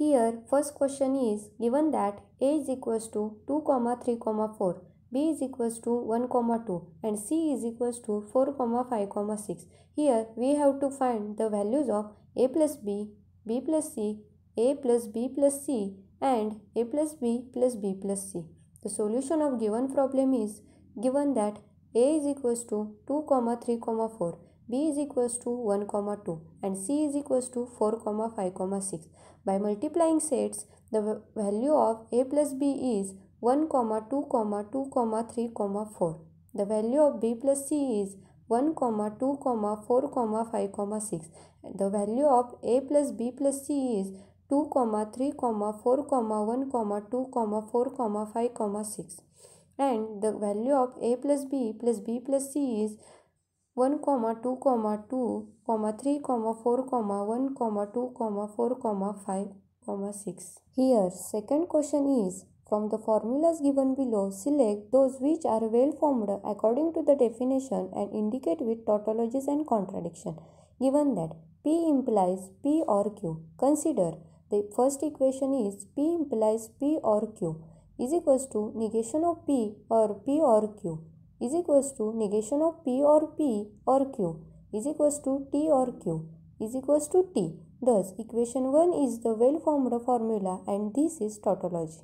Here first question is given that a is equals to 2 comma 3 comma 4 b is equals to 1 comma 2 and c is equals to 4 comma 5 comma 6. Here we have to find the values of a plus b, b plus c, a plus b plus c and a plus b plus b plus c. The solution of given problem is given that a is equals to 2 comma 3 comma 4 b is equals to 1 comma 2 and c is equals to 4 comma 5 comma 6. By multiplying sets, the value of a plus b is 1 comma 2 comma 2 comma 3 comma 4. The value of b plus c is 1 comma 2 comma 4 comma 5 comma 6. The value of a plus b plus c is 2 comma 3 comma 4 comma 1 comma 2 comma 4 comma 5 comma 6 and the value of a plus b plus b plus c is 1 comma 2 comma 2 comma 3 comma 4 comma 1 comma 2 comma 4 comma 5 comma 6 here second question is from the formulas given below select those which are well formed according to the definition and indicate with tautologies and contradiction. Given that p implies p or q consider the first equation is p implies p or q is equals to negation of p or p or q is equals to negation of P or P or Q is equals to T or Q is equals to T. Thus, equation 1 is the well-formed formula and this is tautology.